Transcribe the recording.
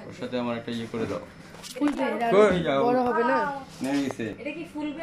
ওর সাথে আমার একটা ইয়ে করে দাও। ফুলবে বড় হবে না? নিয়ে গেছে এটা কি ফুলবে